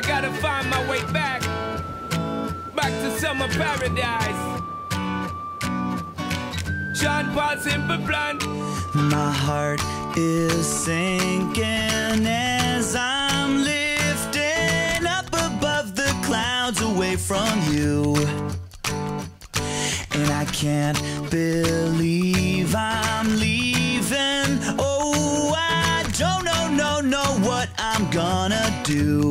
I gotta find my way back, back to summer paradise. Sean Paul Simple Plan. My heart is sinking as I'm lifting up above the clouds away from you. And I can't believe I'm leaving. Oh, I don't know, no, know what I'm gonna do.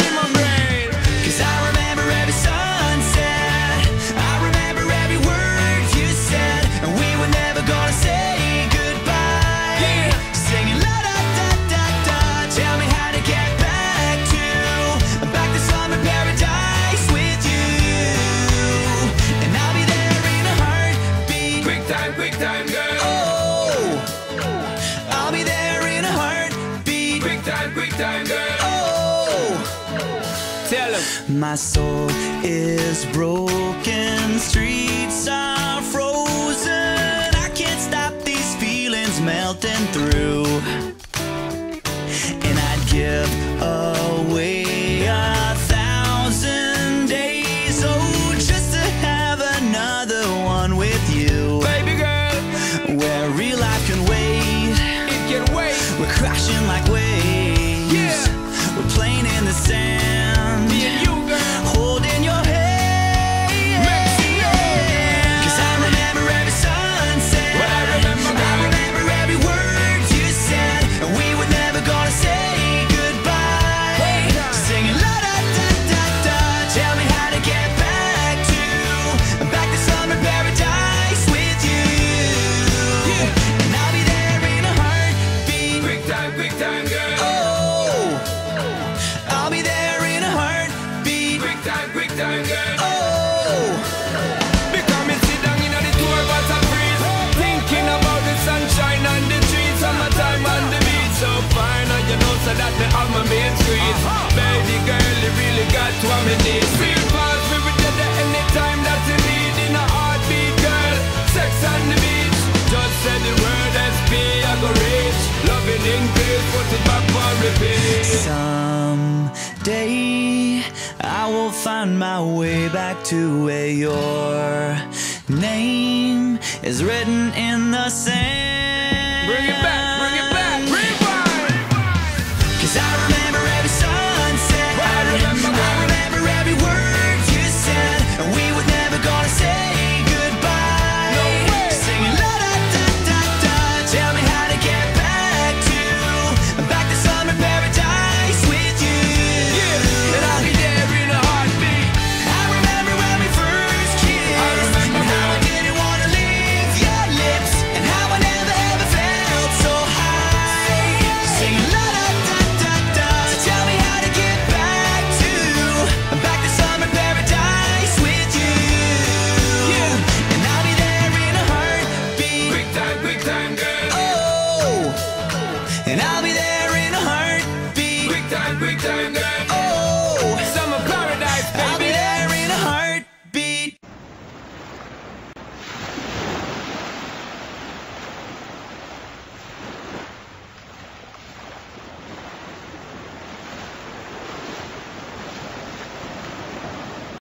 time, girl. Oh. Tell him. My soul is broken, streets are frozen. I can't stop these feelings melting through. And I'd give away a thousand days, oh, just to have another one with you. Baby girl, Where real life can wait. it can wait. We're crashing like waves. That have my main street Baby girl, you really got what me need Feel fast, we will get there anytime that you need. In a heartbeat, girl Sex on the beach Just say the word SP, I go reach Loving in peace, put it back on repeat. Someday I will find my way back to where your name is written in the sand. and I'll be there.